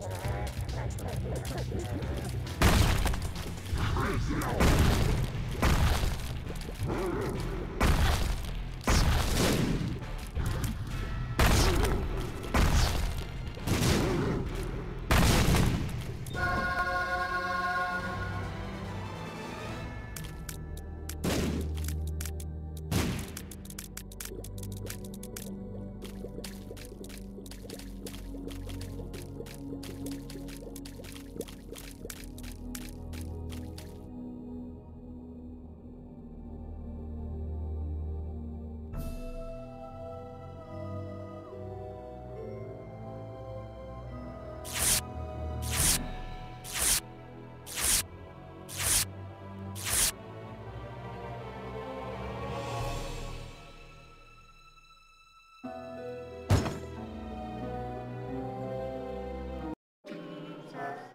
Let's go. Amen.